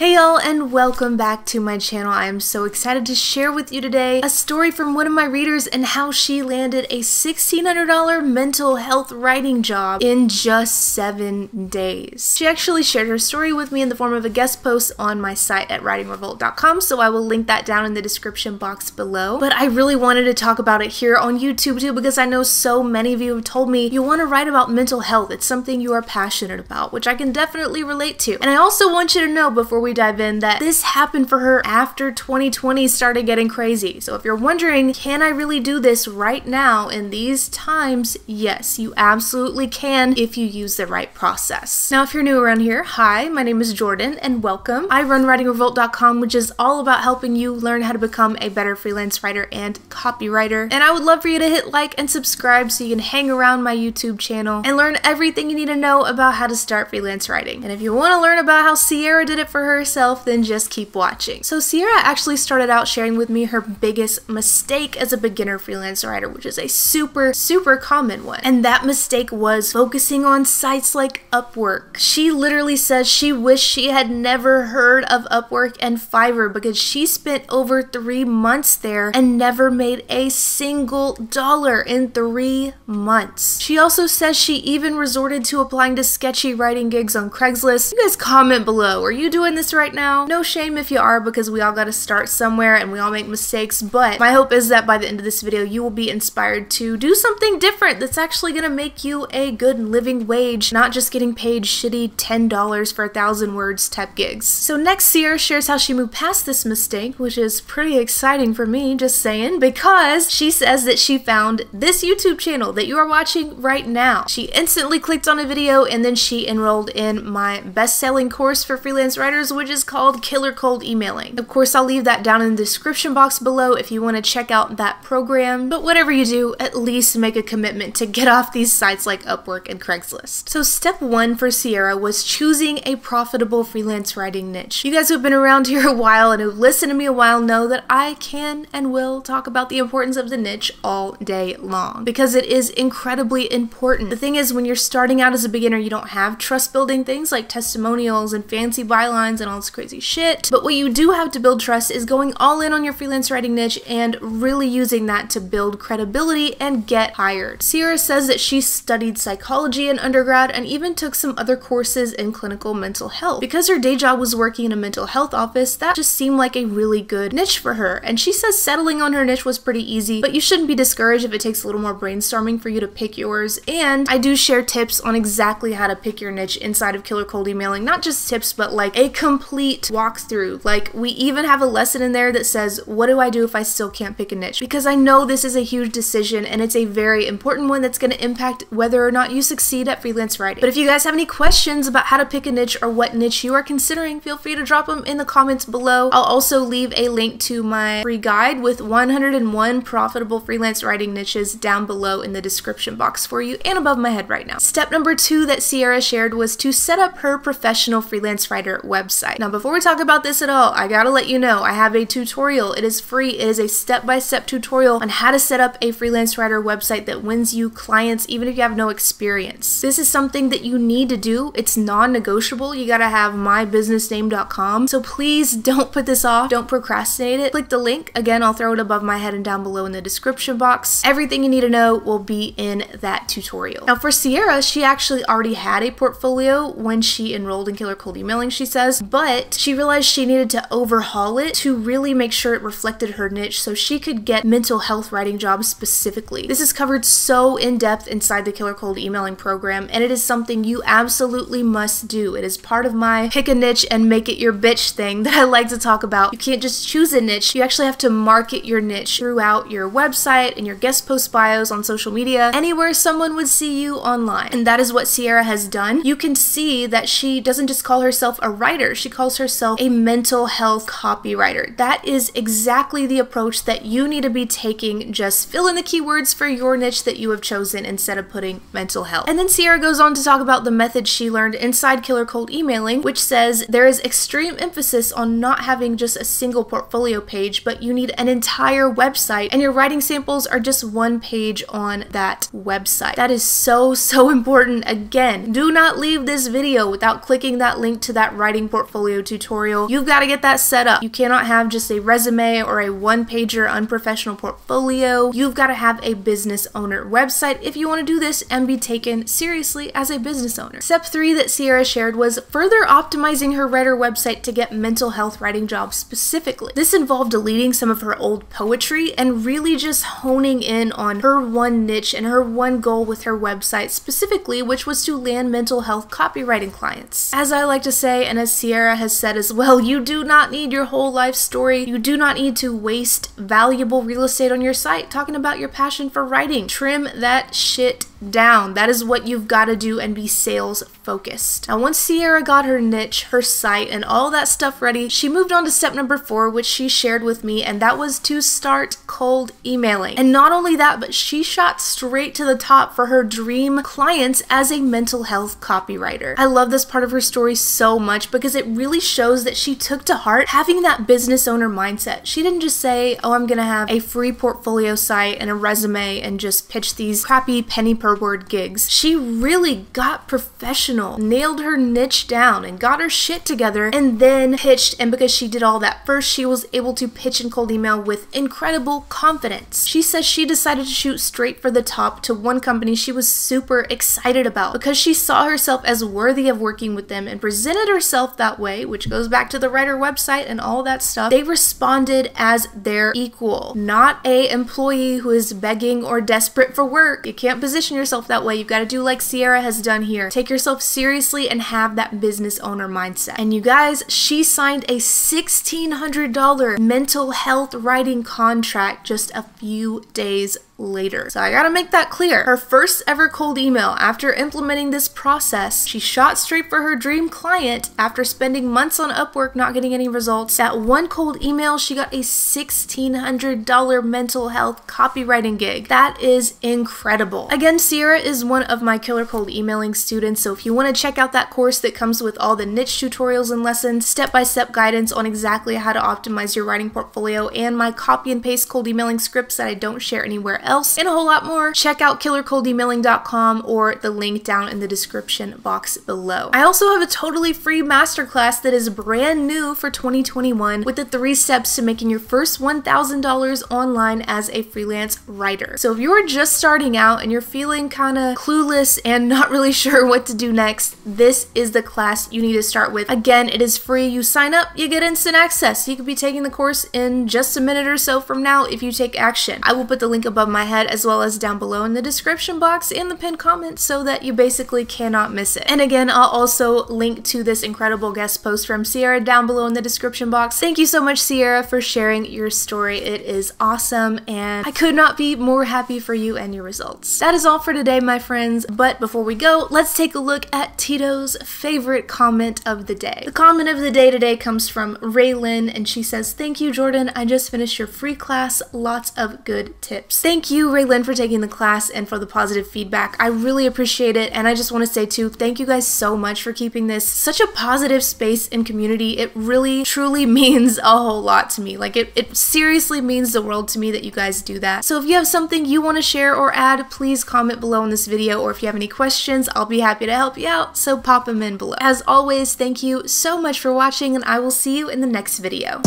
Hey y'all and welcome back to my channel. I am so excited to share with you today a story from one of my readers and how she landed a $1,600 mental health writing job in just seven days. She actually shared her story with me in the form of a guest post on my site at writingrevolt.com so I will link that down in the description box below. But I really wanted to talk about it here on YouTube too because I know so many of you have told me you want to write about mental health. It's something you are passionate about, which I can definitely relate to. And I also want you to know before we dive in that this happened for her after 2020 started getting crazy. So if you're wondering, can I really do this right now in these times? Yes, you absolutely can if you use the right process. Now, if you're new around here, hi, my name is Jorden and welcome. I run writingrevolt.com, which is all about helping you learn how to become a better freelance writer and copywriter. And I would love for you to hit like and subscribe so you can hang around my YouTube channel and learn everything you need to know about how to start freelance writing. And if you want to learn about how Cierra did it for her herself, then just keep watching. So Cierra actually started out sharing with me her biggest mistake as a beginner freelance writer, which is a super, super common one. And that mistake was focusing on sites like Upwork. She literally says she wished she had never heard of Upwork and Fiverr because she spent over three months there and never made a single dollar in three months. She also says she even resorted to applying to sketchy writing gigs on Craigslist. You guys comment below. Are you doing this this right now. No shame if you are because we all got to start somewhere and we all make mistakes, but my hope is that by the end of this video you will be inspired to do something different that's actually going to make you a good living wage, not just getting paid shitty $10 for a thousand words type gigs. So next Cierra shares how she moved past this mistake, which is pretty exciting for me, just saying, because she says that she found this YouTube channel that you are watching right now. She instantly clicked on a video and then she enrolled in my best-selling course for freelance writers which is called Killer Cold Emailing. Of course, I'll leave that down in the description box below if you want to check out that program. But whatever you do, at least make a commitment to get off these sites like Upwork and Craigslist. So step one for Cierra was choosing a profitable freelance writing niche. You guys who have been around here a while and who've listened to me a while know that I can and will talk about the importance of the niche all day long because it is incredibly important. The thing is, when you're starting out as a beginner, you don't have trust building things like testimonials and fancy bylines and all this crazy shit. But what you do have to build trust is going all in on your freelance writing niche and really using that to build credibility and get hired. Cierra says that she studied psychology in undergrad and even took some other courses in clinical mental health. Because her day job was working in a mental health office, that just seemed like a really good niche for her. And she says settling on her niche was pretty easy, but you shouldn't be discouraged if it takes a little more brainstorming for you to pick yours. And I do share tips on exactly how to pick your niche inside of Killer Cold Emailing, not just tips, but like a walkthrough. Like, we even have a lesson in there that says, What do I do if I still can't pick a niche? Because I know this is a huge decision and it's a very important one that's going to impact whether or not you succeed at freelance writing. But if you guys have any questions about how to pick a niche or what niche you are considering, feel free to drop them in the comments below. I'll also leave a link to my free guide with 101 profitable freelance writing niches down below in the description box for you and above my head right now. Step number two that Cierra shared was to set up her professional freelance writer website website. Now, before we talk about this at all, I gotta let you know I have a tutorial. It is free. It is a step-by-step tutorial on how to set up a freelance writer website that wins you clients even if you have no experience. This is something that you need to do. It's non-negotiable. You gotta have mybusinessname.com. So please don't put this off. Don't procrastinate it. Click the link. Again, I'll throw it above my head and down below in the description box. Everything you need to know will be in that tutorial. Now for Cierra, she actually already had a portfolio when she enrolled in Killer Cold Emailing, she says, but she realized she needed to overhaul it to really make sure it reflected her niche so she could get mental health writing jobs specifically. This is covered so in depth inside the Killer Cold emailing program, and it is something you absolutely must do. It is part of my pick a niche and make it your bitch thing that I like to talk about. You can't just choose a niche, you actually have to market your niche throughout your website and your guest post bios on social media, anywhere someone would see you online. And that is what Cierra has done. You can see that she doesn't just call herself a writer, she calls herself a mental health copywriter. That is exactly the approach that you need to be taking. Just fill in the keywords for your niche that you have chosen instead of putting mental health. And then Cierra goes on to talk about the method she learned inside Killer Cold Emailing, which says there is extreme emphasis on not having just a single portfolio page, but you need an entire website, and your writing samples are just one page on that website. That is so, so important. Again, do not leave this video without clicking that link to that writing portfolio portfolio tutorial, you've got to get that set up. You cannot have just a resume or a one pager unprofessional portfolio. You've got to have a business owner website if you want to do this and be taken seriously as a business owner. Step three that Cierra shared was further optimizing her writer website to get mental health writing jobs specifically. This involved deleting some of her old poetry and really just honing in on her one niche and her one goal with her website specifically, which was to land mental health copywriting clients. As I like to say, and as Cierra has said as well, you do not need your whole life story. You do not need to waste valuable real estate on your site talking about your passion for writing. Trim that shit down. That is what you've got to do and be sales focused. Now, once Cierra got her niche, her site, and all that stuff ready, she moved on to step number four, which she shared with me, and that was to start cold emailing. And not only that, but she shot straight to the top for her dream clients as a mental health copywriter. I love this part of her story so much because it really shows that she took to heart having that business owner mindset. She didn't just say, oh, I'm to have a free portfolio site and a resume and just pitch these crappy penny per word gigs. She really got professional, nailed her niche down, and got her shit together, and then pitched. And because she did all that first, she was able to pitch in cold email with incredible confidence. She says she decided to shoot straight for the top to one company she was super excited about because she saw herself as worthy of working with them and presented herself that way, which goes back to the writer website and all that stuff. They responded as their equal, not a employee who is begging or desperate for work. You can't position yourself that way. You've got to do like Cierra has done here. Take yourself seriously and have that business owner mindset. And you guys, she signed a $1,600 mental health writing contract just a few days later. So I gotta make that clear. Her first ever cold email after implementing this process, she shot straight for her dream client after spending months on Upwork not getting any results. That one cold email, she got a $1,600 mental health copywriting gig. That is incredible. Again, Cierra is one of my killer cold emailing students, so if you want to check out that course that comes with all the niche tutorials and lessons, step-by-step -step guidance on exactly how to optimize your writing portfolio, and my copy and paste cold emailing scripts that I don't share anywhere else, and a whole lot more, check out killercoldemailing.com or the link down in the description box below. I also have a totally free masterclass that is brand new for 2021 with the three steps to making your first $1,000 online as a freelance writer. So if you're just starting out and you're feeling kind of clueless and not really sure what to do next, this is the class you need to start with. Again, it is free. You sign up, you get instant access. You could be taking the course in just a minute or so from now if you take action. I will put the link above my head as well as down below in the description box and the pinned comment so that you basically cannot miss it. And again, I'll also link to this incredible guest post from Cierra down below in the description box. Thank you so much, Cierra, for sharing your story. It is awesome, and I could not be more happy for you and your results. That is all for today, my friends, but before we go, let's take a look at Tito's favorite comment of the day. The comment of the day today comes from Raylin, and she says, Thank you, Jorden. I just finished your free class. Lots of good tips. Thank Thank you, Raylyn, for taking the class and for the positive feedback. I really appreciate it. And I just want to say, too, thank you guys so much for keeping this such a positive space and community. It really, truly means a whole lot to me. Like, it, it seriously means the world to me that you guys do that. So if you have something you want to share or add, please comment below in this video. Or if you have any questions, I'll be happy to help you out. So pop them in below. As always, thank you so much for watching, and I will see you in the next video.